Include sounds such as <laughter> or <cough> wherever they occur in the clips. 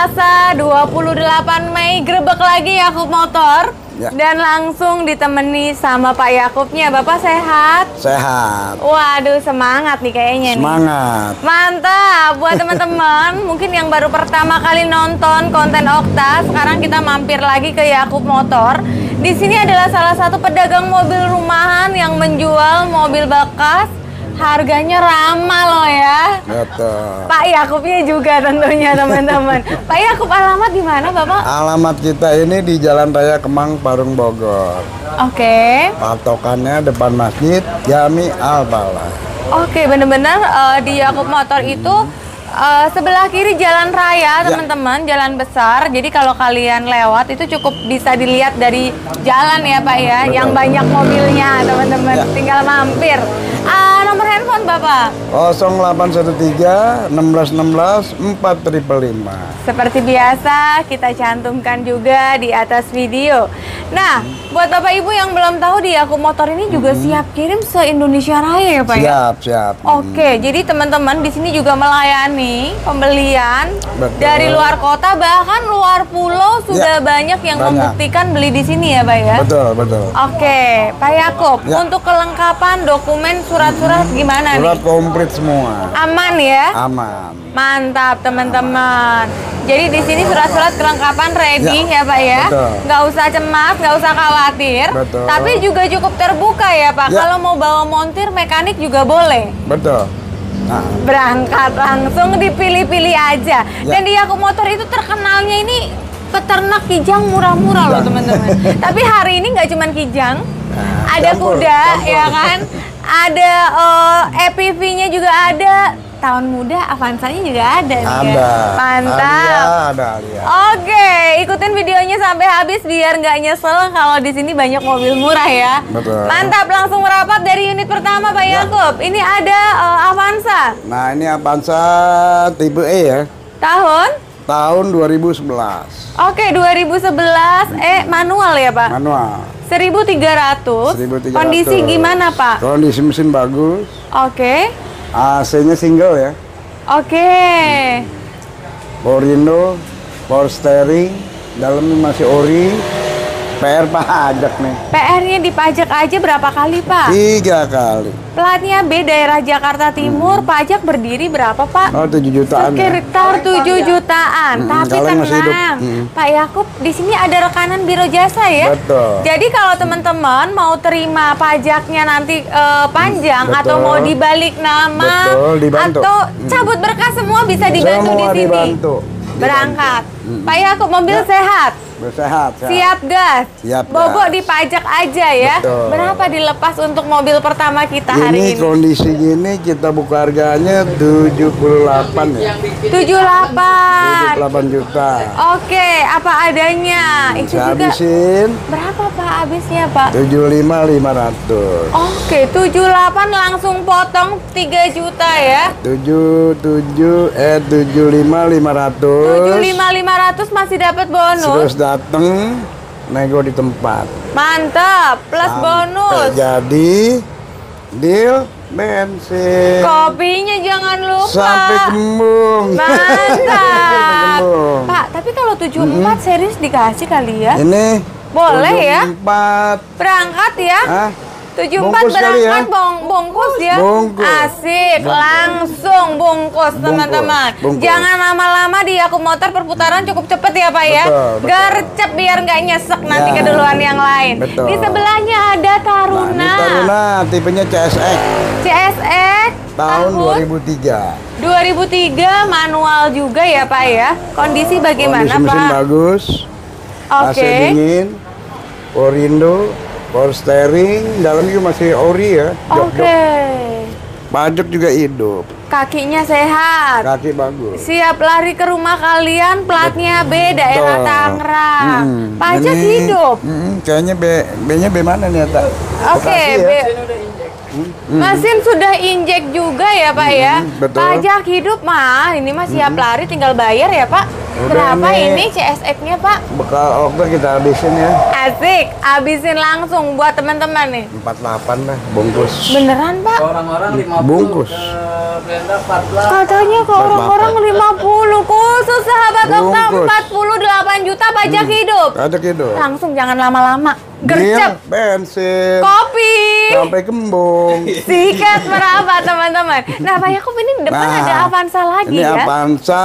Selasa 28 Mei grebek lagi Yakub Motor Ya. dan langsung ditemani sama Pak Yakubnya. Bapak sehat? Sehat. Waduh semangat nih kayaknya nih. Semangat. Mantap buat <laughs> teman-teman mungkin yang baru pertama kali nonton konten Okta sekarang kita mampir lagi ke Yakub Motor. Di sini adalah salah satu pedagang mobil rumahan yang menjual mobil bekas. Harganya ramah loh ya. Betul. Pak Yakubnya juga tentunya teman-teman. <laughs> Pak Yakub alamat di mana Bapak? Alamat kita ini di Jalan Raya Kemang, Parung, Bogor. Oke. Patokannya depan masjid Jami Al Bala. Oke, bener-bener eh, di Yakub Motor itu eh, sebelah kiri jalan raya, Ya. teman-teman, jalan besar. Jadi kalau kalian lewat itu cukup bisa dilihat dari jalan ya, Pak ya, Betul. yang banyak mobilnya, teman-teman. Ya. Tinggal mampir. Ah, nomor handphone Bapak. 0813 1616 4555. Seperti biasa, kita cantumkan juga di atas video. Nah, buat Bapak Ibu yang belum tahu di Yakub Motor ini juga siap kirim se Indonesia Raya ya, Pak ya? Siap, siap. Oke, jadi teman-teman di sini juga melayani pembelian Betul. dari luar kota bahkan luar pulau sudah Ya, banyak yang banyak. membuktikan beli di sini ya, Pak ya. Betul, betul. Oke, Pak Yakub, Ya. untuk kelengkapan dokumen surat-surat gimana Surat nih? komplit semua. Aman ya? Aman. Mantap teman-teman. Jadi di sini surat-surat kelengkapan ready ya, Ya, Pak ya. betul. Nggak usah cemas, nggak usah khawatir. Betul. Tapi juga cukup terbuka ya Pak. Ya. Kalau mau bawa montir mekanik juga boleh. Betul. Nah, Berangkat langsung dipilih-pilih aja. Ya. Dan di Yaku Motor itu terkenalnya ini peternak kijang murah-murah loh teman-teman. <laughs> Tapi hari ini nggak cuman kijang, Nah, ada campur, kuda campur. ya kan, <laughs> ada eh, EPV-nya juga ada. Tahun muda Avanza-nya juga ada nih ya. ada. Mantap. Alia, ada Alia. Oke, ikutin videonya sampai habis biar nggak nyesel kalau di sini banyak mobil murah ya. Betul. Mantap, langsung merapat dari unit pertama Pak Ya. Yakub. Ini ada eh, Avanza Nah, ini Avanza tipe E ya. tahun. Tahun 2011. Oke, 2011 eh manual ya Pak. Manual. 1300. 1300. Kondisi gimana Pak? Kondisi mesin bagus. Oke. AC-nya single ya. Oke. Power window, power steering, dalamnya masih ori. PR pajak nih. PR-nya dipajak aja berapa kali Pak? Tiga kali. Platnya B daerah Jakarta Timur, pajak berdiri berapa Pak? Oh, 7 jutaan ya. Sekitar 7 jutaan. Mm-mm, Tapi kalau yang masih hidup. tenang, Mm-mm. Pak Yakub, di sini ada rekanan biro jasa ya. Betul. Jadi kalau teman-teman mau terima pajaknya nanti eh, panjang Betul. atau mau dibalik nama Betul, dibantu. atau Mm. cabut berkas semua bisa dibantu di Semua sini. dibantu. Berangkat. Mm. Pak Yakub, mobil Ya. sehat. Bersehat, sehat. Siap gas. Siap Bobok gas. dipajak aja ya. Betul. Berapa dilepas untuk mobil pertama kita Ini hari ini? kondisi gini kita buka harganya 78 ya. 78. 78 juta. Oke, apa adanya. Itu Saya juga habisin berapa Pak habisnya Pak? 75 500. Oke, 78 langsung potong 3 juta ya. 77 eh 75 500. 75 500 masih dapat bonus. Terus dateng nego di tempat. Mantap, plus Sampai bonus. Jadi deal bensin. Kopinya jangan lupa. Sampai kembung. Mantap. Pak, tapi kalau 74 serius dikasih kali ya? Ini Boleh ya? 74. Berangkat ya? Hah? 74 Bungkus kali berangkat ya? bong bungkus ya. Bungkus. Asik, langsung bungkus teman-teman. Bungkus. Jangan lama-lama di aku motor perputaran cukup cepet ya Pak ya. Betul, betul. Gercep biar nggak nyesek nanti Ya. keduluan yang lain. Betul. Di sebelahnya ada Nah, Taruna. ini Taruna tipenya CSX CSX tahun 2003. 2003 manual juga ya Pak ya. Kondisi bagaimana Kondisi mesin Pak? bagus. AC Oke. dingin. Power window, power steering, dalamnya masih ori ya. Oke. Jok-jok. Pajak juga hidup. Kakinya sehat. Kaki bagus. Siap lari ke rumah kalian, platnya B daerah. Tangerang. Mm-mm. Pajak Ini- hidup. Mm-mm, kayaknya B, B-nya B mana nih, Tak? Oke, Bekasi ya? B- mesin sudah injek juga ya Pak ya. Mm-mm, betul. Pajak hidup mah, ini mah siap lari tinggal bayar ya Pak. Udah Berapa ini CSX-nya, Pak? Bekal Okta kita habisin ya. Asik, habisin langsung buat teman-teman nih. 48 lah bungkus. Beneran, Pak? Orang-orang 50 Bungkus. ke Brenda 14 Katanya ke orang-orang 50 khusus sahabat Okta Bungkus. 48 juta pajak hidup. Ada gitu. Langsung jangan lama-lama. Gercep. bensin, Kopi. sampai kembung. <laughs> Sikat merapat teman-teman. Nah Pak Yakub ini di depan ada Avanza lagi Nah, ini ya. Avanza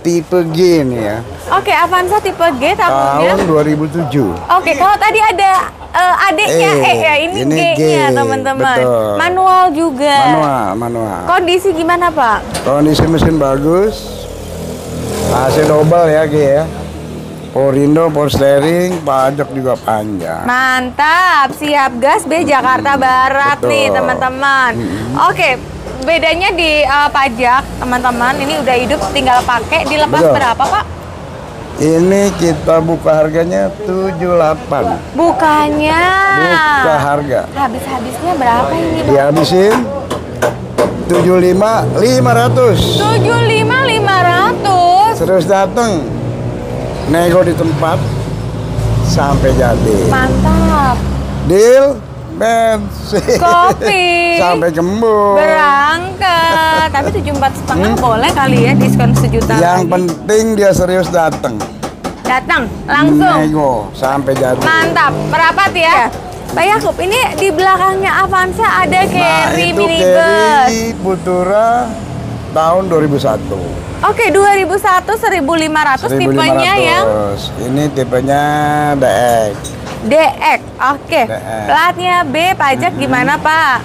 tipe G nih ya. Oke Avanza tipe G tahunnya. Tahun 2007. Oke kalau tadi ada eh, adiknya Eh, E ya ini, ini G-nya G, teman-teman. Manual juga. Manual, manual. Kondisi gimana Pak? Kondisi mesin bagus. AC double ya G ya. Porindo, power steering, pajak juga panjang. Mantap, siap gas B Jakarta Barat Betul. nih teman-teman. Oke, bedanya di eh, pajak teman-teman ini udah hidup tinggal pakai dilepas Betul. berapa Pak? Ini kita buka harganya 78. Bukannya. Buka harga. Habis-habisnya berapa ini Pak? Dihabisin 75 500. 75 500. Terus datang nego di tempat sampai jadi. Mantap. Deal bensin. <laughs> Kopi. sampai kembung. Berangkat. Tapi 74 setengah boleh kali ya diskon sejuta. Hmm? Yang lagi. penting dia serius datang. datang langsung. Nego sampai jadi. Mantap. Merapat ya. Pak Yakub, ini di belakangnya Avanza ada Nah, carry itu minibus. Carry Putura tahun 2001. Oke, 2001 1500 tipenya yang 1500. Ini tipenya DX. DX. Oke. DX. Platnya B, pajak gimana, Pak?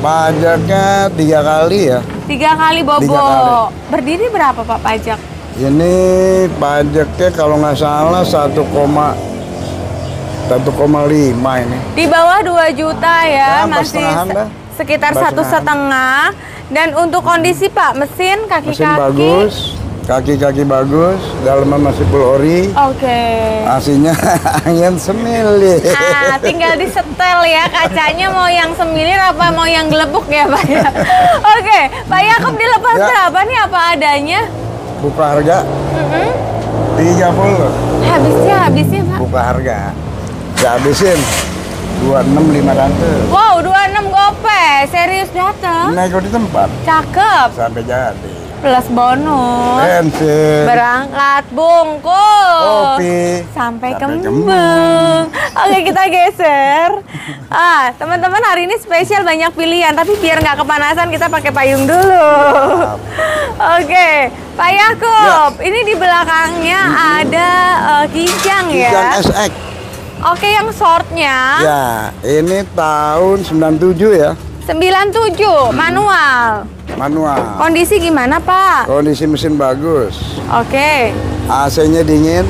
Pajaknya tiga kali ya. Tiga kali bobo. Tiga kali. Berdiri berapa, Pak, pajak? Ini pajaknya kalau nggak salah 1, 1,5 ini. Di bawah 2 juta ya, pas masih dah. Sekitar satu setengah. Dan untuk kondisi Pak, mesin kaki-kaki. Mesin bagus, kaki-kaki bagus, dalaman masih full ori. Oke. Aslinya <laughs> angin semili. Ah, tinggal disetel ya kacanya mau yang semilir apa mau yang gelebuk ya Pak ya. Oke, Pak Yakub dilepas Ya. berapa nih apa adanya? Buka harga Mm-mm. 30. Habisnya habisnya Pak. Buka harga. Ya habisin 26.500. Wow, 26 gope, serius datang. Nego di tempat Cakep. sampai jadi. Plus bonus. Bensin. Berangkat bungkus. Kopi. Sampai, Sampai kembang. Oke kita geser. Ah teman-teman hari ini spesial banyak pilihan, tapi biar nggak kepanasan kita pakai payung dulu. Oke, Pak Yakub, ini di belakangnya ada eh, kijang ya. Kijang SX. Oke yang shortnya Ya, ini tahun 97 ya. 97 manual. Manual. Kondisi gimana Pak? Kondisi mesin bagus. Oke, AC-nya dingin.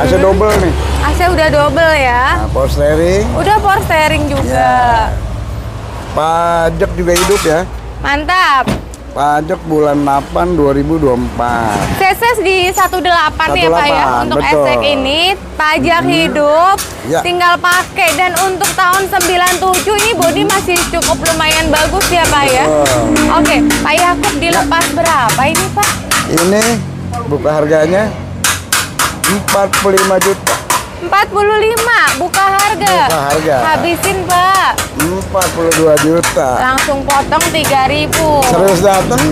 AC double nih. AC udah double ya. Nah, power steering. Udah power steering juga. Ya. Pajak juga hidup ya. Mantap. Pajak bulan 8 2024. CC di 18 ya Pak ya 18, untuk betul. esek ini pajak hidup Ya. tinggal pakai dan untuk tahun 97 ini bodi masih cukup lumayan bagus ya Pak ya. Oke, Pak Yakub dilepas berapa ini Pak? Ini buka harganya 45 juta. 45 buka harga. Buka harga. Habisin Pak. 42 juta. Langsung potong 3000. Serius datang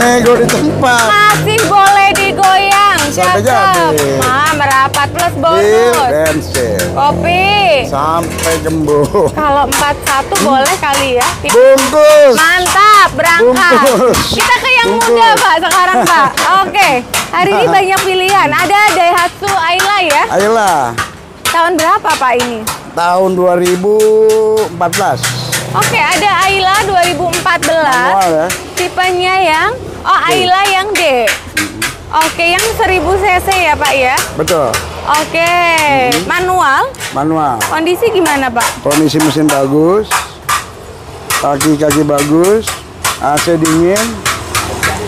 nego di tempat. Masih boleh digoyang. Sampai jadi. Nah, merapat plus bonus. bensin. Kopi. Sampai kembung. Kalau 41 boleh kali ya. Bungkus. Mantap, berangkat. Bungkus. Kita ke yang Bungkus. muda, Pak, sekarang, Pak. Oke. Hari ini <laughs> banyak pilihan. Ada Daihatsu Ayla ya. Ayolah. Tahun berapa, Pak ini? Tahun 2014. Oke, ada Ayla 2014. Manual ya. Tipenya yang Oh, Ayla yang D. Oke, yang 1000 cc ya, Pak ya. Betul. Oke. Manual. Manual. Kondisi gimana, Pak? Kondisi mesin bagus. Kaki-kaki bagus. AC dingin.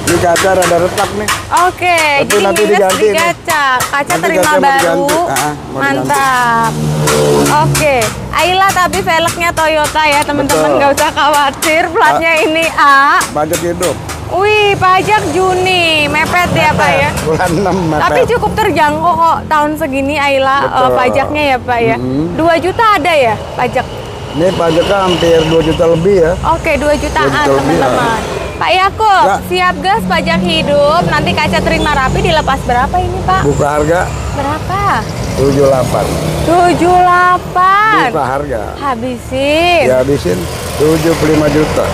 Ini kaca rada retak nih. Oke, Tapi jadi nanti diganti di kaca. Kaca Nanti terima kaca baru. Ah, Mantap. Oke, Ayla tapi velgnya Toyota ya teman-teman nggak usah khawatir. Platnya ini A. Pajak hidup. Wih, pajak Juni, mepet ya Pak ya. Bulan 6 mepet. Tapi cukup terjangkau kok tahun segini Ayla eh, Betul. pajaknya ya Pak ya. Mhm. 2 juta ada ya pajak. Ini pajaknya hampir 2 juta lebih ya. Oke, 2 jutaan juta lebih, teman-teman. Pak Yakub, Ya. siap gas pajak hidup. Nanti kaca terima rapi dilepas berapa ini Pak? Buka harga Berapa? 78. 78. Buka harga. Habisin. Dihabisin 75 juta.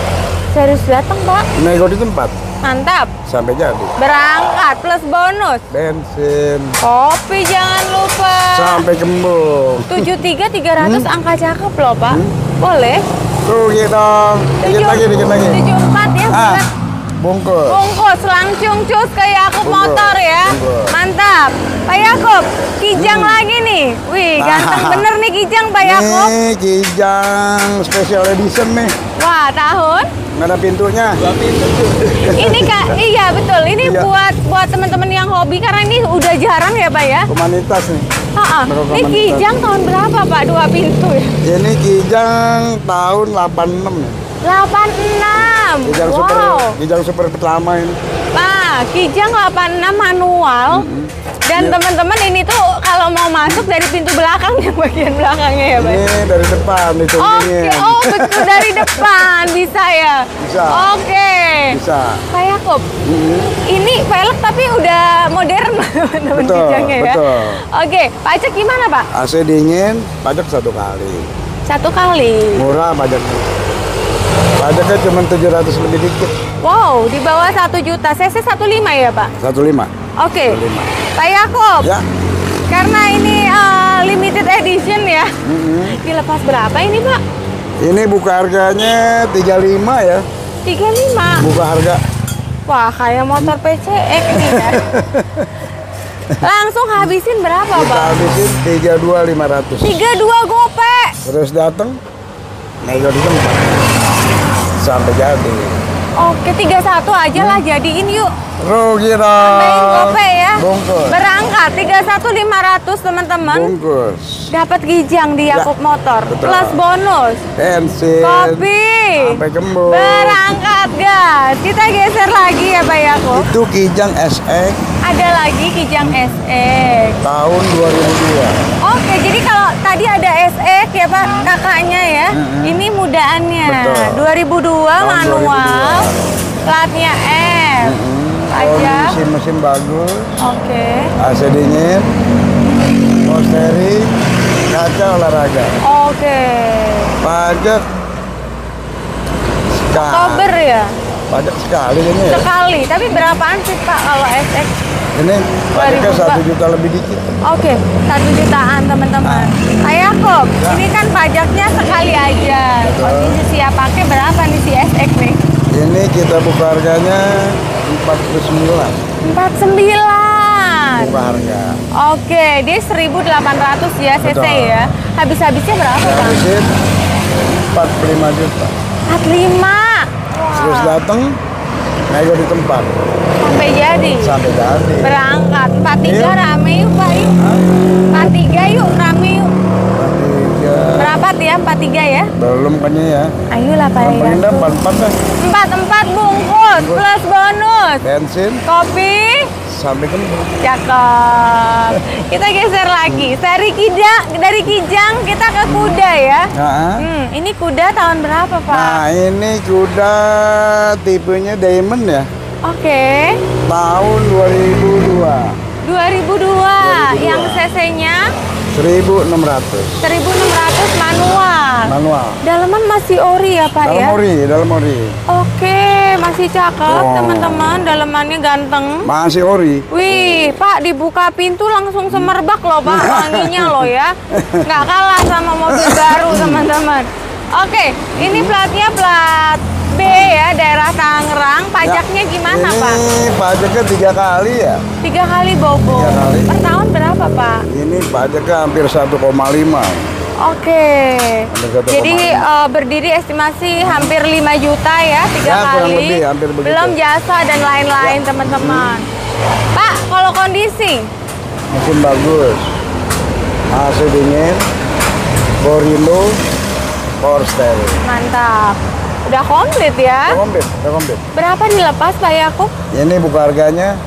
Serius datang Pak. Nego di tempat Mantap. sampai jadi. Berangkat plus bonus. Bensin Kopi jangan lupa. sampai kembung. 73 300 angka cakep loh, Pak. Hmm? Boleh. Rugi dong. Dikit lagi, dikit lagi. 74 ya, Ah, bulat. Bungkus. Bungkus langsung cus ke Yakub Bungkus, motor ya. bungkus. Mantap. Pak Yakub, kijang lagi nih. Wih, ganteng Ah. <laughs> bener nih kijang Pak Yakub. Nih Kijang special edition nih. Wah, tahun. Nggak ada pintunya. Ini Kak, <laughs> iya betul. Ini Iya. buat buat teman-teman yang hobi karena ini udah jarang ya, Pak ya. Humanitas nih. Ha-ha. Baru Ini kijang tahun berapa, Pak? Dua pintu ya. Ini Kijang tahun 86 nih. 86. Kijang super, wow. Kijang super pertama ini. Nah, Kijang 86 manual. Dan Iya. teman-teman ini tuh kalau mau masuk dari pintu belakang yang <laughs> bagian belakangnya ya, Pak. Ini dari depan Oke, dicungkingin. oh betul dari depan bisa ya. Bisa. Oke. Bisa. Pak Yakub, Mhm. ini velg tapi udah modern <laughs> teman-teman kijangnya ya. betul. Oke, pajak gimana Pak? AC dingin, pajak satu kali. Satu kali. Murah pajaknya. Pajaknya cuma 700 lebih dikit. Wow, di bawah satu juta. CC 15 ya Pak? 15. Oke. 15. Pak Yakub, Ya. karena ini eh, limited edition ya. Mhm. Dilepas berapa ini Pak? Ini buka harganya 35 ya. 35. Buka harga. Wah, kayak motor PCX nih ya. <laughs> Langsung habisin berapa, Kita Bang? habisin 32.500. 32 gope. Terus datang nego di tempat. Sampai jadi. Oke, 31 aja lah jadiin yuk. Rugi dong. Tambahin gope ya. Bungkus. Berangkat 31.500 teman-teman. Bungkus. Dapat gijang di Ya, Yakub Motor. betul. Plus bonus. Bensin. Kopi. Sampai kembung. Berangkat gas. Kita geser lagi ya Pak Yakub. Itu Kijang SX Ada lagi kijang SX. tahun 2002. Oke, jadi kalau tadi ada SX ya Pak kakaknya ya. Mm-mm. Ini mudaannya. Betul. 2002 Tahun manual. Platnya F. Pajak. Kondisi mesin bagus, Oke. AC dingin, power steering, kaca olahraga. Oke. Pajak sekali. Oktober ya? Sekali ini ya. Sekali. Tapi berapaan sih Pak kalau SX? Ini pajaknya 2000, satu juta lebih dikit. Oke, satu jutaan teman-teman. Pak Yakob, Ya. ini kan pajaknya sekali aja. Kondisi siap pakai berapa nih si SX nih? Ini kita buka harganya 49. 49. Buka harga. Oke, dia 1800 ya cc Betul. ya. Habis-habisnya berapa, habisin 45 juta. 45. Terus datang nego di tempat Sampai jadi. sampai jadi. Berangkat 43 Yuk. rame yuk, Pak. Yuk. 43 yuk, rame yuk. Ya? 43 ya? Belum kayaknya ya. Ayolah, paling dapat empat deh. 44 bungkus plus bonus. Bensin Kopi sampai kembung. Cakep. Kita geser lagi. Dari Kijang, dari Kijang kita ke kuda ya. Nah, Hmm, ini kuda tahun berapa, Pak? nah ini kuda tipenya diamond ya. Oke. Tahun 2002. 2002. 2002. Yang cc-nya 1600 1600 manual. manual. Dalaman masih ori ya, Pak Dalam ya? ori, dalam ori. Oke, masih cakep, Oh. teman-teman. Dalamannya ganteng. Masih ori. Wih, Pak, dibuka pintu langsung semerbak loh, Pak. <laughs> Wanginya loh ya. Nggak kalah sama mobil baru, <laughs> teman-teman. Oke, ini platnya plat B ya, daerah Tangerang. Pajaknya gimana, ini Pak? pajaknya tiga kali ya. Tiga kali bobo. Tiga kali. Per tahun berapa, Pak? Ini pajaknya hampir 1,5. Oke. Jadi eh, berdiri estimasi hampir 5 juta ya, tiga Ya, kali. lebih, hampir begitu. Ya. Belum jasa dan lain-lain, teman-teman. Pak, kalau kondisi Mesin bagus. AC dingin. Borindo. Power steering. mantap. Udah komplit ya. Udah komplit, udah komplit. Berapa dilepas Pak Yakub? Ini buka harganya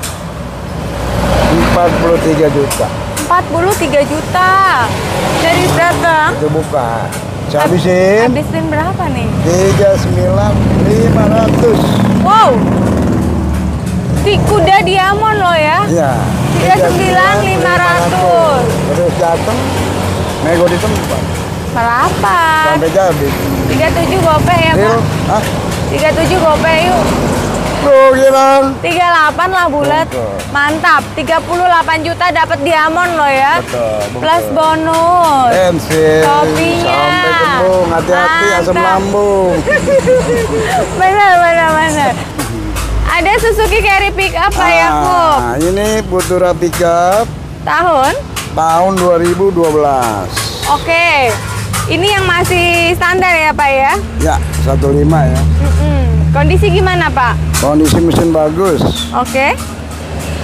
43 juta. 43 juta. Dari datang. Itu buka. Saya habisin Habisin berapa nih? 39 500. Wow. Di kuda diamond loh ya. Iya. 39 500. Terus datang nego di tempat Berapa? sampai jadi. 37 gope ya. Pak. Hah? 37 gope yuk. Tuh girang. 38 lah bulat. Betul. Mantap. 38 juta dapat diamond loh ya. Betul. Plus bonus. Bensin. Kopinya. Sampai kembung. Hati-hati asam lambung. <laughs> benar, benar, benar. Ada Suzuki Carry Pickup Pak Yakub. Ah, ini Putura Pickup Tahun? tahun 2012. Oke. Ini yang masih standar ya Pak ya? Ya, 15 ya. Kondisi gimana Pak? Kondisi mesin bagus. Oke.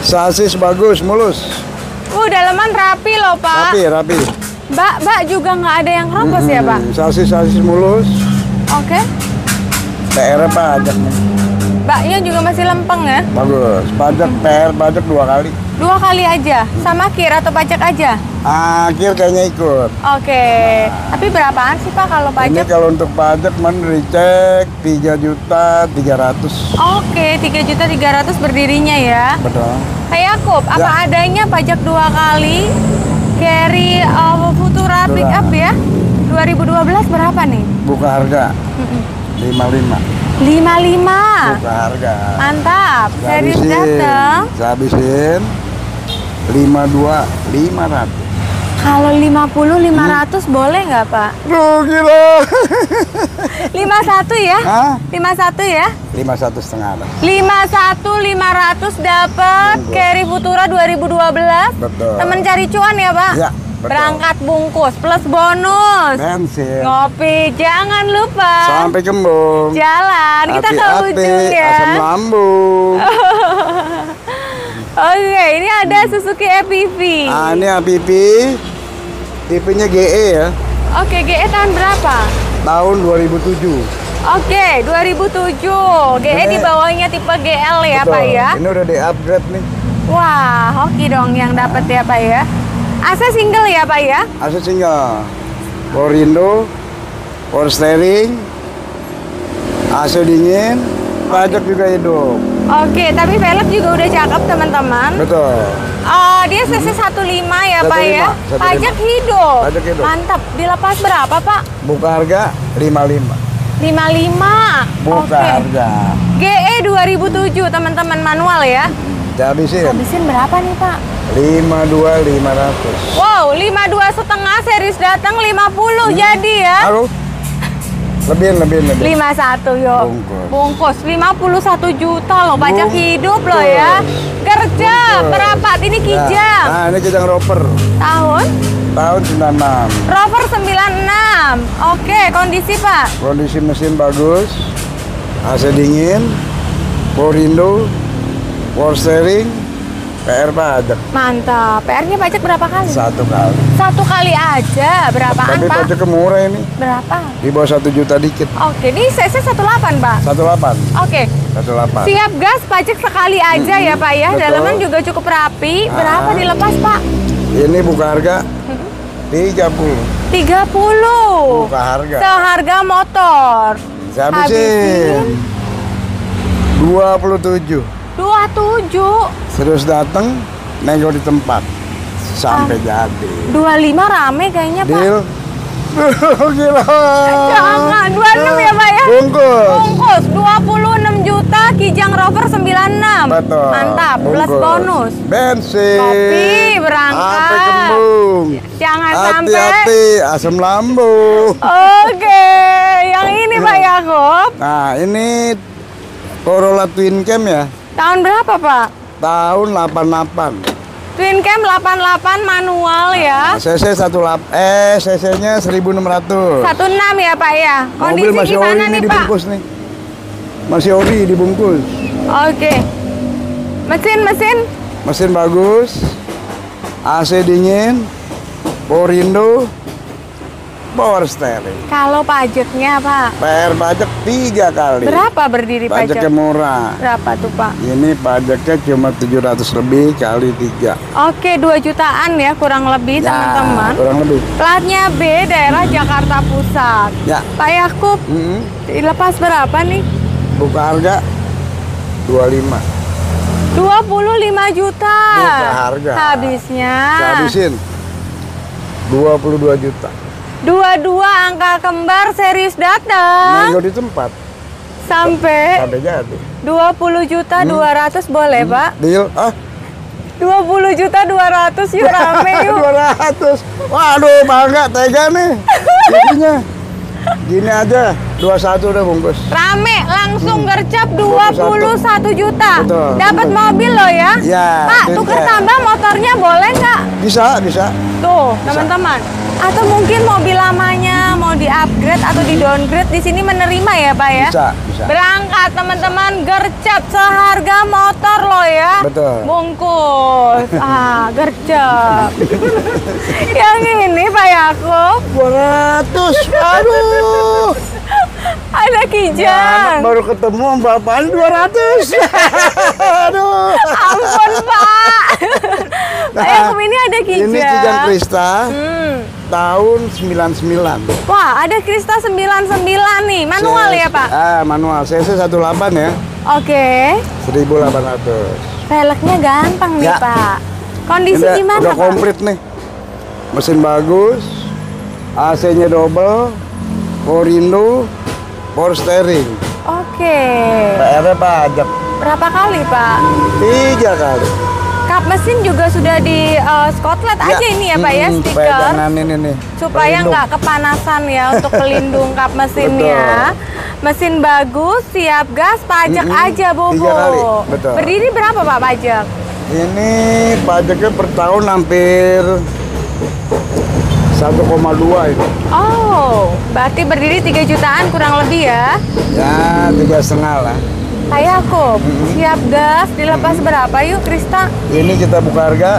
Sasis bagus, mulus. Uh, daleman rapi loh Pak. Rapi, rapi. Mbak, Mbak juga nggak ada yang keropos ya Pak? Hmm, Sasis-sasis mulus. Oke. PR pajak nih. Mbaknya juga masih lempeng ya? Bagus. Pajak PR pajak dua kali. Dua kali aja, sama kir atau pajak aja? Akhir kayaknya ikut. Oke, tapi berapaan sih Pak kalau Ini pajak? kalau untuk pajak man dicek 3 juta 300. Oke, 3 juta 300 berdirinya ya. Betul. Pak Yakub, apa Ya. adanya pajak dua kali carry uh, Futura Futura. pick up ya? 2012 berapa nih? Buka harga 55. 55. Buka harga. Mantap, serius dateng. Saya habisin 52 500. Kalau 50 500 boleh nggak Pak? Duh, gila. 51 ya? Hah? 51 ya? 51 setengah ada. 51 500 dapat Bungkus. carry Futura 2012. Betul. Temen cari cuan ya, Pak? Ya, betul. Berangkat bungkus plus bonus. Bensin. Ngopi, jangan lupa. Sampai kembung. Jalan, kita ke ujung ya. Asam lambung. <laughs> Oke, ini ada Suzuki EPV. Ah, ini APP. Tipenya GE ya. Oke, GE tahun berapa? Tahun 2007. Oke, 2007. GE Ini- di bawahnya tipe GL ya, Betul. Pak ya? Ini udah di-upgrade nih. Wah, hoki dong yang dapat ya, Pak ya. AC single ya, Pak ya? AC single. Power window, power steering, AC dingin, pajak juga hidup. Oke, tapi velg juga udah cakep teman-teman. Betul. Oh, dia CC 15 ya Pak ya? 15, 15. Pajak hidup. Pajak hidup. Mantap. Dilepas berapa Pak? Buka harga 55. 55. Buka Oke. harga. GE 2007 teman-teman manual ya. Habisin Habisin berapa nih Pak? 52 500. Wow, 52 setengah series datang 50 jadi ya. Halo? Lebihin, lebihin, lebihin. 51 yuk. Bungkus. Bungkus 51 juta loh pajak Bungkus. hidup loh ya. Kerja Bungkus. merapat ini Ya. kijang. Nah, ini kijang roper. Tahun Tahun 96. Rover 96. Oke, kondisi Pak. Kondisi mesin bagus. AC dingin. Window. Power steering. PR pajak. Mantap. PR-nya pajak berapa kali? Satu kali. Satu kali aja. Berapaan Tapi Pak? pajaknya murah ini. Berapa? Di bawah satu juta dikit. Oke, ini CC 18 Pak. 18. Oke. 18. Siap gas pajak sekali aja ya Pak ya. betul. Dalaman juga cukup rapi. Berapa Ah. dilepas Pak? Ini buka harga 30. 30. Buka harga. Seharga motor. Saya habisin 27. 27. Terus datang nego di tempat sampai jadi. 25 rame kayaknya Pak. Deal. <laughs> Gila. Jangan, 26 ya Pak ya? Bungkus. Bungkus 26 juta Kijang Rover 96. Betul. Mantap, plus Bungkus. bonus. Bensin. Kopi, berangkat. Sampai kembung. Jangan sampai. Hati-hati asam lambung. Oke, yang ini Pak Yakub. Nah, ini Corolla Twin Cam ya. Tahun berapa Pak? Tahun 88. Twin Cam 88 manual ya. CC 18 eh CC-nya 1600. 16 ya Pak ya. Mobil Kondisi masih ori gimana nih nih Pak? dibungkus nih. Masih ori dibungkus. Oke. Mesin-mesin Mesin bagus. AC dingin. Power window. Power steering. Kalau pajaknya Pak, PR pajak tiga kali. berapa berdiri Pajaknya pajak? murah. Berapa tuh Pak? Ini pajaknya cuma 700 lebih kali tiga. Oke, 2 jutaan ya kurang lebih Ya, teman-teman. kurang lebih. Platnya B daerah Jakarta Pusat. Ya. Pak Yakub, Mm-mm. dilepas berapa nih? Buka harga 25. 25 juta. Buka harga. Habisnya. Habisin 22 juta. Dua-dua angka kembar serius datang. Minggu di tempat Sampai sampai jadi. 20 juta 200 boleh, Pak? Deal ah 20 juta 200 yuk <laughs> rame yuk. 200. Waduh, bangga tega nih. <laughs> Jadinya gini aja 21 udah bungkus. Rame langsung gercep 21 juta. Betul. Dapat mobil loh ya. Ya, Pak, tuker tambah motornya boleh nggak? Bisa, bisa. Tuh, teman-teman. Atau mungkin mobil lamanya mau di-upgrade atau di-downgrade di sini menerima ya, Pak ya? Bisa, bisa. Berangkat teman-teman gercep seharga motor loh ya. Betul. Bungkus. <laughs> Ah, gercep. <laughs> Yang ini Pak Yakub 200. Aduh. Ada kijang. baru ketemu bapaknya 200. <laughs> Aduh. Ampun Pak. <laughs> Pak Yakub ini ada kijang. Ini Kijang Krista Hmm. tahun 99. Wah, ada Krista 99 nih. Manual CS ya, Pak? Ah, manual. CC 18 ya. Oke. 1800. Velgnya gampang nih, Ya. Pak. Kondisi Udah, gimana, udah Pak? komplit nih. Mesin bagus, AC-nya double, Korindo, power steering. Oke. PR-nya pajak Berapa kali, Pak? tiga kali. Kap mesin juga sudah di uh, Scotland aja ini ya, Pak ya, stiker. Ini nih. supaya nggak kepanasan ya untuk pelindung kap mesinnya. Mesin bagus, siap gas, pajak Mm-mm, aja Bobo. tiga kali, betul. Berdiri berapa Pak pajak? Ini pajaknya per tahun hampir 1,2 itu. Oh, berarti berdiri 3 jutaan kurang lebih ya. Ya, tiga setengah lah. Pak Yakub, siap gas, dilepas berapa yuk Krista? Ini kita buka harga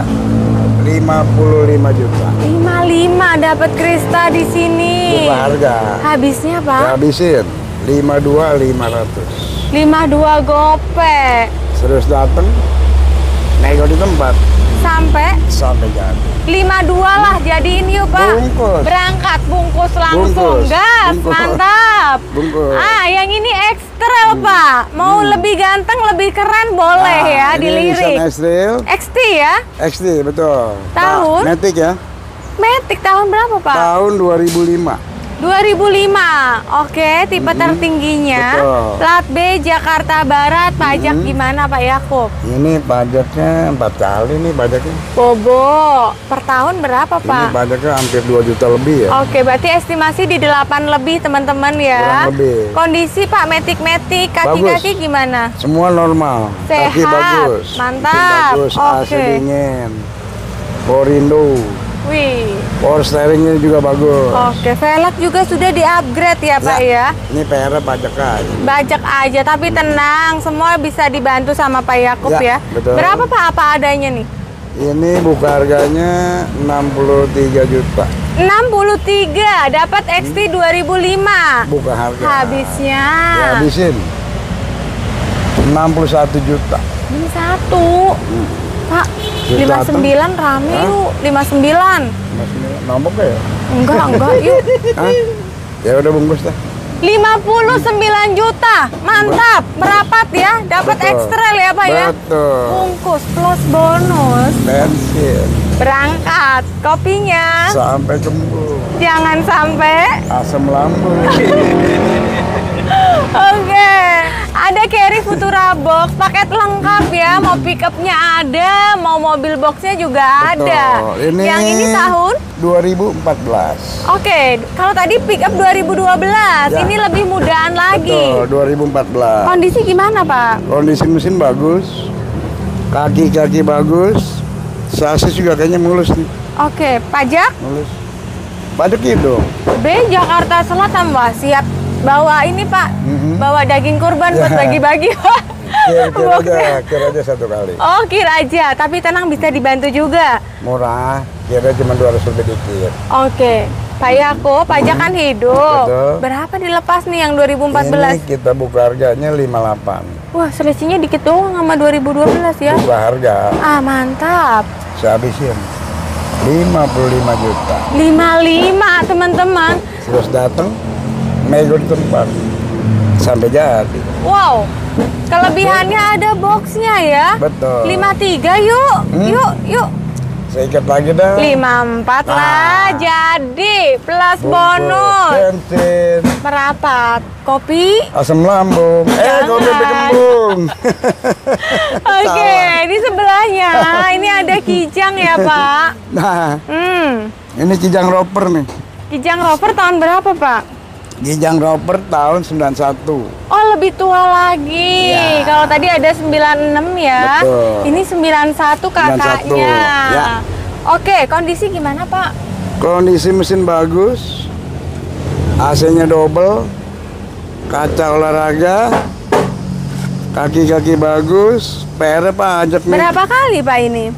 55 juta. 55 dapat Krista di sini. Buka harga. Habisnya Ya, Pak? habisin 52 500. 52 gope. Serius dateng, nego di tempat Sampai sampai jadi. 52 lah jadiin yuk Pak. Bungkus. Berangkat bungkus langsung. Bungkus. Gas, Bungkus. mantap. Bungkus. Ah, yang ini ekstra Pak. Mau lebih ganteng, lebih keren boleh Nah, ya dilirik. X-Trail, XT ya? XT betul. Tahun? Matic ya. Matic tahun berapa Pak? Tahun 2005. 2005. Oke, tipe tertingginya. Betul. Plat B Jakarta Barat. Pajak gimana Pak Yakub? Ini pajaknya empat kali nih pajaknya. Bobo, per tahun berapa Ini Pak? pajaknya hampir 2 juta lebih ya. Oke, berarti estimasi di 8 lebih teman-teman ya. Kurang lebih. Kondisi Pak metik-metik, kaki-kaki gimana? Semua normal. Kaki Sehat. bagus. Mantap. Bagus, AC Oke. dingin. Korindo. Wih. Power steeringnya juga bagus. Oke, velg juga sudah di-upgrade ya, Pak ya. Ini PR pajak aja. Bajak aja, tapi tenang, semua bisa dibantu sama Pak Yakub ya. Ya, betul. Berapa Pak apa adanya nih? Ini buka harganya 63 juta. 63, dapat XT 2005. Buka harga. Habisnya. Ya, habisin. 61 juta. Ini satu. Pak, Yuk, 59 rame Hah? yuk, 59. Masih nombok gak ya? Enggak, enggak yuk. <laughs> Hah? Ya udah bungkus dah. 59 juta. Mantap, merapat ya. Dapat ekstra ya, Pak ya. Betul. Bungkus plus bonus. Bensin. Berangkat. Kopinya Sampai kembung. jangan sampai. Asam lambung. <laughs> Oke. Ada carry Futura Box, paket lengkap ya. Mau pickupnya ada, mau mobil boxnya juga ada. Betul. Ini Yang ini tahun 2014. Oke, kalau tadi pick up 2012, Ya. ini lebih mudahan lagi. Betul, 2014. Kondisi gimana, Pak? Kondisi mesin bagus. Kaki-kaki bagus. Sasis juga kayaknya mulus nih. Oke, pajak Mulus. Pajak hidung. B Jakarta Selatan, Wah, siap bawa ini, Pak. Mhm. Bawa daging kurban buat Ya. <laughs> bagi-bagi, Pak. Kira-kira <laughs> Oke. aja, kira aja satu kali. Oh, kira aja, tapi tenang bisa dibantu juga. Murah, kira cuma 200 lebih dikit. Oke. Pak Yakub, pajak kan hidup. Betul. Berapa dilepas nih yang Ini 2014? kita buka harganya 58. Wah, selisihnya dikit doang sama 2012 ya. Buka harga, Ah, mantap. saya habisin 55 juta. 55 teman-teman. Terus datang, nego di tempat. Sampai jadi. Wow. Kelebihannya ada boxnya ya. Betul. 53 yuk. Hmm. Yuk, yuk. Saya ikat lagi dah. 54 lah Nah. jadi plus Bungkus, bonus. Bensin, Merapat. Kopi. asam lambung. Eh, Jangan. kopi kembung. <laughs> <laughs> Oke, di sebelahnya ini ada kijang ya, Pak. nah, Hmm. ini kijang roper nih. Kijang rover tahun berapa, Pak? Kijang roper tahun 91. Oh, lebih tua lagi. Iya. Kalau tadi ada 96 ya. Betul. Ini 91 kakaknya. 91, ya. Oke, kondisi gimana, Pak? Kondisi mesin bagus. AC-nya double. Kaca olahraga. Kaki-kaki bagus. PR Pak ajak nih. Berapa kali, Pak ini?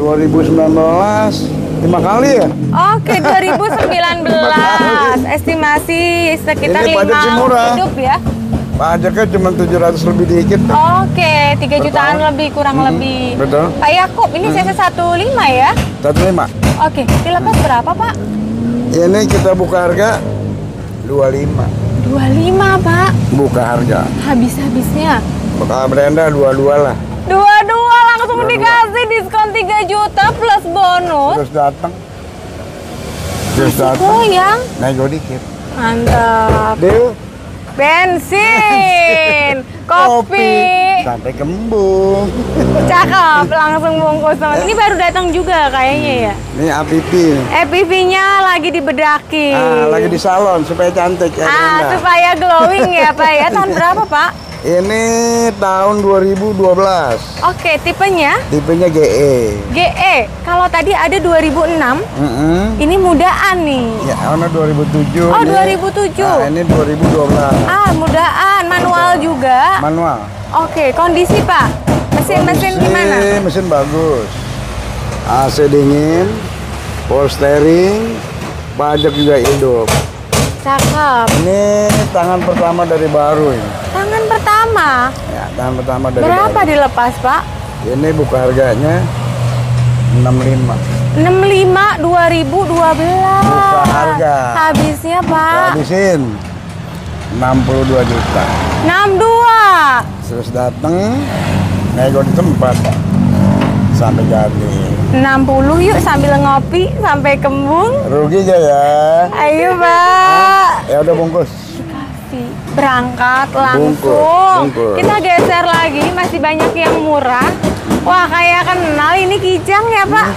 2019 lima kali ya? Oke, 2019. Estimasi sekitar Ini pajak sih 5 murah. hidup ya. Pajaknya cuma 700 lebih dikit. Oke, 3 jutaan tahun. lebih kurang Hmm, lebih. betul. Pak Yakub, ini CC 15 ya? Satu lima. Oke, dilepas berapa, Pak? Ini kita buka harga 25. 25, Pak. Buka harga. Habis-habisnya. Buka Brenda 22 lah. Dua-dua langsung Dua-dua. dikasih diskon 3 juta plus bonus. Terus datang. Terus datang. goyang. Nego dikit. Mantap. Deal. Bensin, <laughs> kopi, Sampai kembung. cakep, <laughs> langsung bungkus teman. Ini baru datang juga kayaknya ya. Ini APP. EPV-nya lagi dibedaki. Ah, lagi di salon supaya cantik ya. Ah, supaya glowing ya Pak ya. Tahun <laughs> berapa Pak? Ini tahun 2012. Oke, tipenya Tipenya GE. GE. Kalau tadi ada 2006, Mm-mm. ini mudaan nih. Ya, ono 2007. Oh, nih. 2007. Nah, ini 2012. Ah, mudaan, manual juga. Manual. Oke, kondisi Pak. Mesin-mesin gimana? Mesin bagus. AC dingin, power steering, pajak juga hidup. Cakep. Ini tangan pertama dari baru ini. Tangan pertama. Ya, tangan pertama dari Berapa baru. dilepas, Pak? Ini buka harganya 65. 65 2012. Buka harga. Habisnya, Pak. Habisin 62 juta. 62. Terus datang nego di tempat sampai jadi. 60 yuk sambil ngopi sampai kembung. Rugi gak ya? Ayo, Pak. Ya udah bungkus. Berangkat langsung. Bungkus, bungkus. Kita geser lagi, masih banyak yang murah. Wah, kayak kenal ini kijang ya, Pak.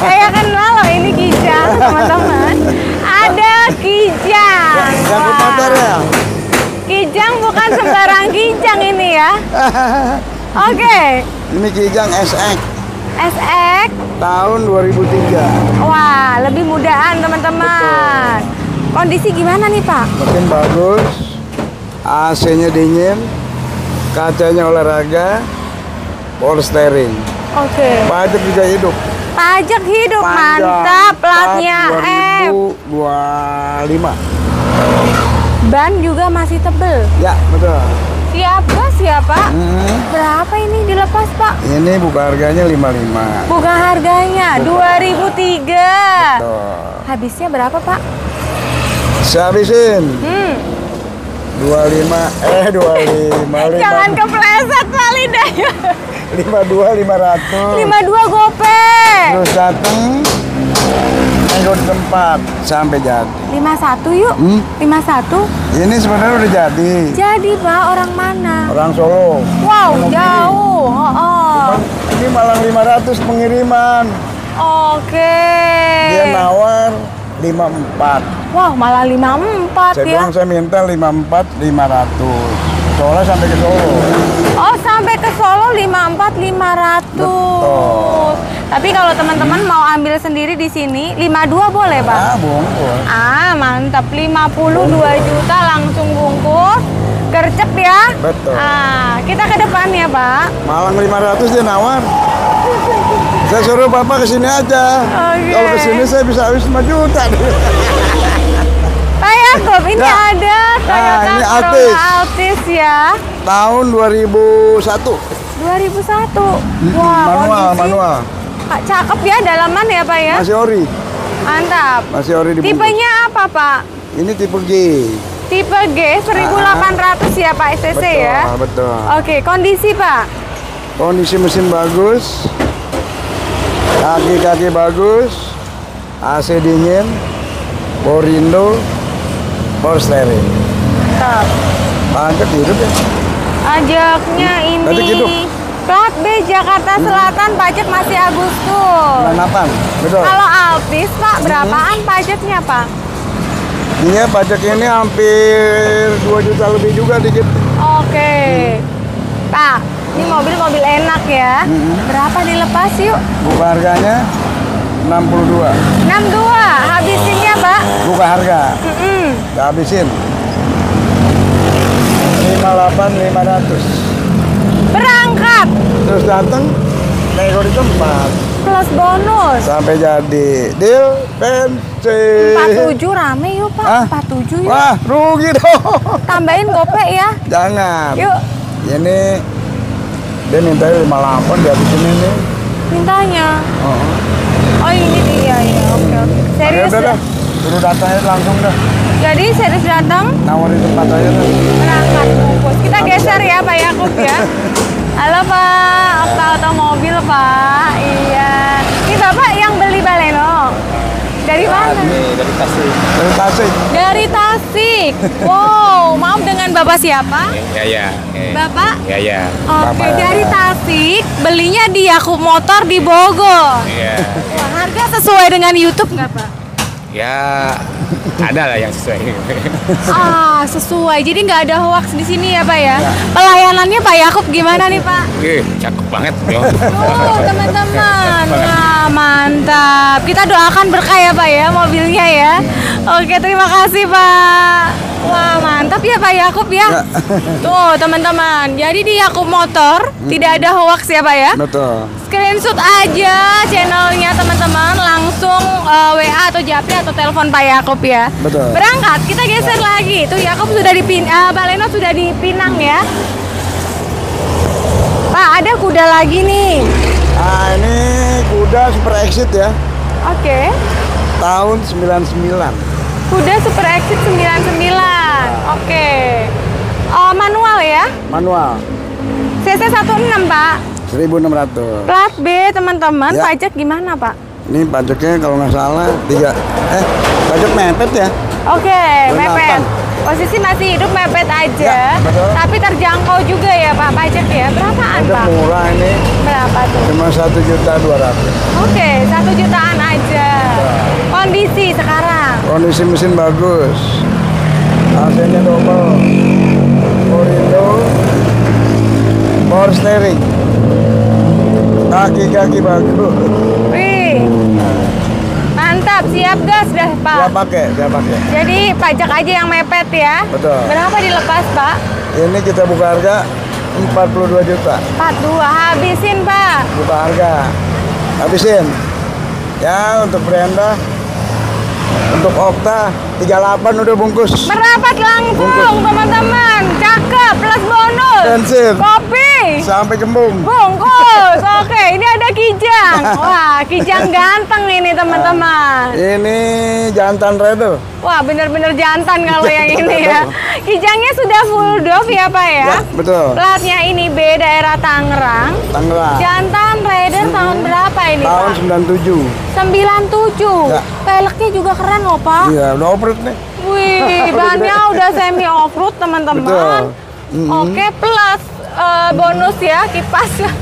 kayak kenal loh ini kijang, teman-teman. Ada kijang. Yang Wah. motor ya? Kijang bukan sembarang kijang ini ya. <laughs> Oke, Ini Kijang SX SX. tahun 2003. Wah, lebih mudaan teman-teman. Kondisi gimana nih Pak? Mesin bagus, AC-nya dingin, kacanya olahraga, power steering. Oke. Pajak juga hidup. Pajak hidup Panjang. mantap, platnya F. 2025. Ban juga masih tebel. Ya, betul. Siap ya Pak? Hmm, Berapa ini dilepas Pak? ini buka harganya 55. Buka harganya 2003. Tuh. Habisnya berapa Pak? Saya habisin Hmm. 25 eh 25 Jangan kepleset Pak lidahnya. 52 500. 52 gope. Terus datang di tempat sampai jadi. 51 yuk. Hmm? 51. Ini sebenarnya udah jadi. Jadi Pak, orang mana? Orang Solo. Wow, Ngomong jauh. Oh, oh. Ini malah 500 pengiriman. Oke. Dia nawar 54. Wah, malah 54 Saya ya. bilang saya minta 54 500. Soalnya sampai ke Solo. Oh, sampai ke Solo 54 500. Betul. Tapi kalau teman-teman mau ambil sendiri di sini 52 boleh, Pak? Ah, bungkus. Ah, mantap. 52 juta langsung bungkus. Gercep ya. Betul. Ah, kita ke depan ya, Pak. Malang 500 dia nawar. Saya suruh Bapak ke sini aja. Oke. Kalau ke sini saya bisa habis 5 juta. Ini Ya. ada Toyota ini Corolla Altis. Altis ya. Tahun 2001. 2001. Mm-mm, Wah, manual, kondisi- manual. Kak, cakep ya dalaman ya Pak ya. Masih ori. Mantap. Masih ori di Tipenya apa Pak? Ini tipe G. Tipe G 1800 ya Pak SCC betul, ya. betul. Oke, kondisi Pak. Kondisi mesin bagus. Kaki-kaki bagus. AC dingin. Porindo. Power steering. Mantap. Mantap hidup ya. Pajaknya Pajak hidup. ini plat B Jakarta Selatan pajak masih Agustus. 98. Betul. Kalau Altis Pak berapaan pajaknya Pak? Iya pajak ini hampir 2 juta lebih juga dikit. Oke. Pak, ini mobil-mobil enak ya. Berapa dilepas yuk? Buka harganya 62. 62. Habisinnya, Pak. Buka harga. Mm-mm. Kita habisin. 58 500. Berangkat Terus datang nego di tempat plus bonus. sampai jadi deal bensin. 47 rame yuk, Pak. Hah? 47 yuk. Wah, rugi dong. Tambahin gopek ya. Jangan. Yuk, Ini dia minta 58 dihabisin ini. mintanya. Oh. Oh, ini dia ya. Oke, oke. Ayo Serius. udah dah. Suruh datangnya langsung dah. Jadi serius datang Nawarin tempat aja dah. berangkat bungkus. Kita geser ya Pak Yakub ya. <laughs> Halo Pak, Okta Otomobil Pak. Iya. Ini Bapak yang beli Baleno. Dari mana? dari Tasik. Dari Tasik. Dari Tasik. Wow, maaf dengan Bapak siapa? Ya ya. Bapak? Ya ya. Oke, Bapak. dari Tasik, belinya di Yakub Motor di Bogor. Ya. Wah, harga sesuai dengan YouTube nggak Pak? Ya ada lah yang sesuai. Ah, sesuai. Jadi nggak ada hoax di sini ya Pak ya? Pelayanannya Pak Yakub gimana nih Pak? Oke, cakep banget. Yo. Oh, teman-teman. Wah, mantap. Kita doakan berkah ya, Pak ya, mobilnya ya. Oke, terima kasih, Pak. Wah, mantap ya Pak Yakub ya. Tuh, teman-teman. Jadi di Yakub Motor tidak ada hoax ya, Pak ya. Betul. Screenshot aja channelnya teman-teman langsung eh, WA atau Japri atau telepon Pak Yakub ya. Betul. Berangkat, kita geser lagi. Tuh Yakub sudah di Pin- eh, Baleno sudah di Pinang ya. Pak, ada kuda lagi nih. Nah, ini kuda super exit ya. Oke. Tahun 99. Kuda Super Exit 99. Oke. Oh, manual ya. Manual. CC 16, Pak. 1600. Plat B, teman-teman. Ya. Pajak gimana, Pak? Ini pajaknya kalau nggak salah tiga eh pajak mepet ya. Oke, Delapan. mepet. Posisi masih hidup mepet aja. Ya, betul. Tapi terjangkau juga ya, Pak, pajak ya. Berapaan, Pajak Pak? murah ini Berapa tuh? cuma satu juta dua ratus. Oke, satu jutaan aja. Kondisi sekarang. Kondisi mesin bagus. AC-nya double. Korido. Power steering. Kaki-kaki bagus. Wih. Mantap, siap gas dah, Pak. Siap pakai, siap pakai. Jadi pajak aja yang mepet ya. Betul. Berapa dilepas, Pak? Ini kita buka harga 42 juta. 42. Habisin, Pak. Buka harga. Habisin. Ya untuk Brenda untuk Okta 38 udah bungkus. Merapat langsung, teman-teman. Cakep, plus bonus. Kopi. Sampai kembung. Bungkus. Oke, ini ada kijang. Wah, kijang ganteng ini, teman-teman. Ini jantan rider. Wah, bener-bener jantan kalau yang ini ya. Kijangnya sudah full dove ya, Pak ya? Ya, betul. Platnya ini B daerah Tangerang. Tangerang. Jantan Raider tahun berapa ini, Tahun Pak? 97. 97. Ya. Peleknya juga keren loh, Pak. Iya, udah operate nih. Wih, <laughs> bannya udah semi off-road, teman-teman. Mhm. Oke, plus eh, bonus ya kipasnya.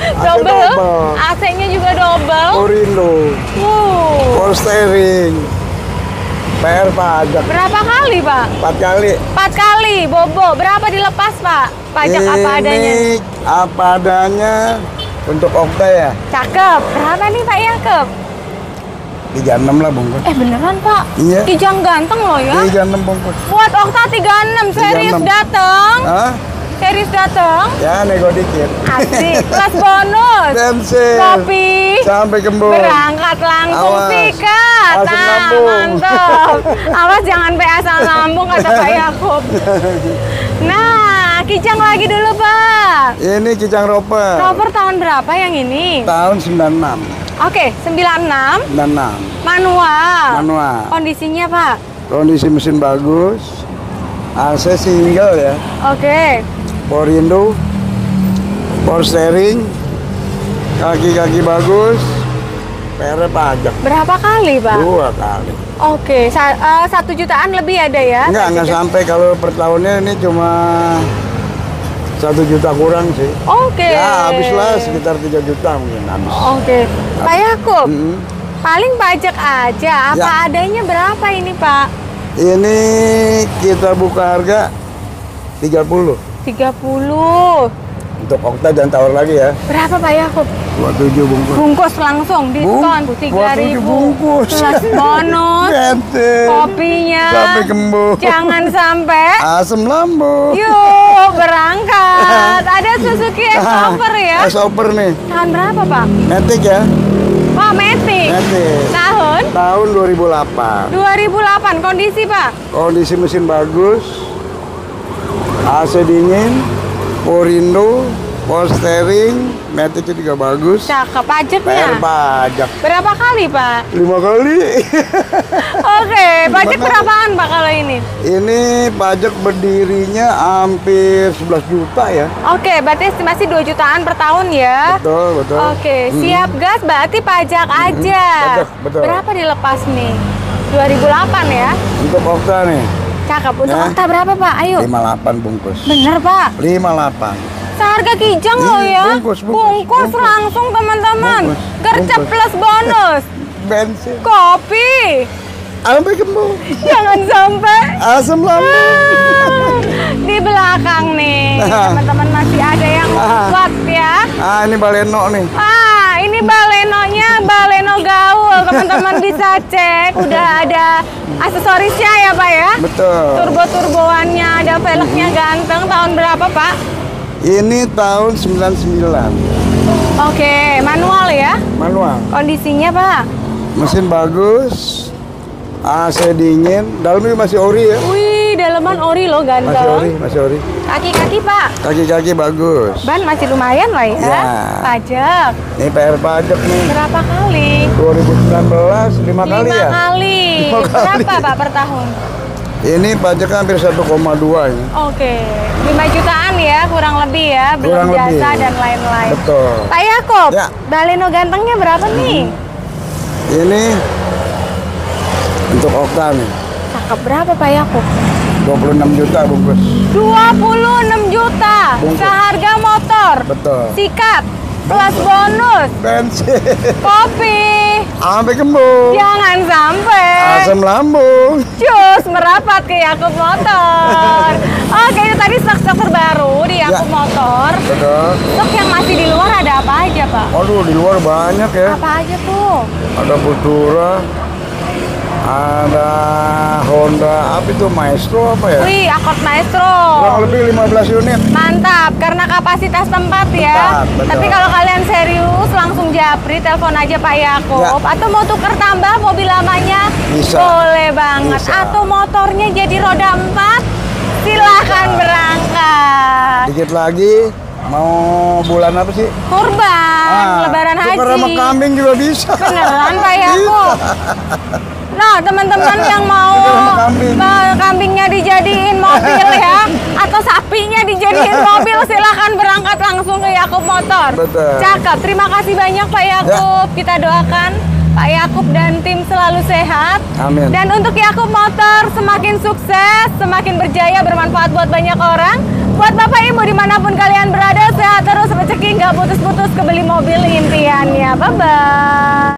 <laughs> double. double. AC-nya juga double. Orindo. Wow. Power steering. PR pajak. Berapa kali, Pak? Empat kali. Empat kali, Bobo. Berapa dilepas, Pak? Pajak apa adanya? Ini apa adanya untuk Okta ya. Cakep. Berapa nih, Pak Yakub? 36 lah bungkus. Eh, beneran, Pak? Iya. Kijang ganteng loh ya. 36 bungkus. Buat Okta 36, serius 36. dateng. Hah? Serius datang? Ya, nego dikit. Asik. <laughs> Plus bonus. Bensin. Kopi. Sampai kembung. Berangkat langsung Awas. sikat. Asam Nah, lambung. mantap. <laughs> Awas jangan PA asam lambung kata Pak Yakub. <laughs> Nah, kijang lagi dulu Pak. Ini Kijang Roper. Rover tahun berapa yang ini? Tahun 96. Oke, 96 96. manual. Manual. Kondisinya Pak? Kondisi mesin bagus. AC single ya. Oke. Power window. Power steering. Kaki-kaki bagus. PR pajak. Berapa kali Pak? Dua kali. Oke, sa- eh, satu jutaan lebih ada ya? Enggak, enggak sampai kalau per tahunnya ini cuma satu juta kurang sih. Oke. Ya habislah sekitar 3 juta mungkin habis. Oke, Pak Yakub, Mm. paling pajak aja. Apa Ya. adanya berapa ini Pak? Ini kita buka harga 30 30. untuk Okta dan tawar lagi ya. Berapa Pak Yakub? 27 bungkus. Bungkus langsung diskon Bung- 3000. 27 bungkus. Plus bonus. Bensin. Kopinya. Sampai kembung. Jangan sampai. Asam lambung. Yuk, berangkat. <laughs> Ada Suzuki X-Over ya. S-Over nih. Tahun berapa Pak? Matic ya. Oh, Matic. Matic. Tahun Tahun 2008. 2008. Kondisi Pak? Kondisi mesin bagus. AC dingin. Power window. Power steering. Matic juga bagus. Cakep. PR Pajaknya? pajak. Berapa kali Pak? Lima kali. <laughs> Oke, pajak berapaan Pak kalau ini? Ini pajak berdirinya hampir 11 juta ya. Oke, berarti estimasi 2 jutaan per tahun ya? Betul, betul. Oke, siap gas berarti pajak aja. Pajak, betul. Berapa dilepas nih? 2008 ya? Untuk Okta nih, Cakep. Untuk Ya. okta berapa Pak? Ayo. 58 bungkus. Bener Pak. 58. Seharga kijang Iya, loh ya. bungkus, bungkus, Bungkus bungkus. langsung teman-teman. Gercep plus bonus. <laughs> Bensin. Kopi. Sampai kembung. Jangan sampai. Asam lambung. Ah, Di belakang nih, <laughs> teman-teman masih ada yang Ah. kuat ya. Ah, ini baleno nih. Ah, ini balenonya baleno gaul, teman-teman bisa cek. Udah ada aksesorisnya ya Pak ya. Betul. Turbo-turboannya, ada velgnya ganteng. Tahun berapa Pak? Ini tahun 99. Oke, manual ya. Manual. Kondisinya Pak? Mesin bagus. AC dingin. Dalamnya masih ori ya. Wih, daleman ori loh Masih ori, ganteng. masih ori. Kaki-kaki Pak. Kaki-kaki bagus. Ban masih lumayan lah ya. Ya. Pajak. Ini PR pajak nih. Berapa kali? 2019 lima kali ya. kali. Lima kali. Berapa Pak per tahun? Ini pajaknya hampir 1,2 ini. Oke, 5 jutaan ya kurang lebih ya, belum Kurang jasa lebih. dan lain-lain. Betul. Pak Yakob, Ya. baleno gantengnya berapa nih? Ini untuk Okta nih. Cakep berapa Pak Yakob? 26 juta bungkus. 26 juta, Bungkus. seharga motor, Betul. sikat, plus bonus, Bensin. kopi, Sampai kembung. jangan sampai Asam lambung. cus merapat ke Yakub Motor. <laughs> Oke, itu tadi stok-stok terbaru di Yakub Ya. Motor. Betul. Stok yang masih di luar ada apa aja Pak? Aduh, di luar banyak ya. Apa aja tuh? Ada Futura, ada Honda, apa itu Maestro apa ya? Wih, Accord Maestro. Kurang lebih 15 unit. Mantap, karena kapasitas tempat ya. Tempat, betul. Tapi kalau kalian serius, langsung japri, telepon aja Pak Yakob. Ya. Atau mau tuker tambah mobil lamanya, Bisa. boleh banget. Bisa. Atau motornya jadi roda empat, silahkan berangkat. Dikit lagi mau bulan apa sih? Kurban, lebaran haji. Sama kambing juga bisa. Beneran Pak <laughs> Yakob. Nah, teman-teman <laughs> yang mau kambing. kambingnya dijadiin mobil ya, atau sapinya dijadiin <laughs> mobil, silahkan berangkat langsung ke Yakub Motor. Betul. Ya. Cakep. Terima kasih banyak Pak Yakub. Kita doakan Pak Yakub dan tim selalu sehat. Amin. Dan untuk Yakub Motor semakin sukses, semakin berjaya, bermanfaat buat banyak orang. Buat Bapak Ibu di mana pun kalian berada, sehat terus, rezeki nggak putus-putus kebeli mobil impiannya. Bye-bye.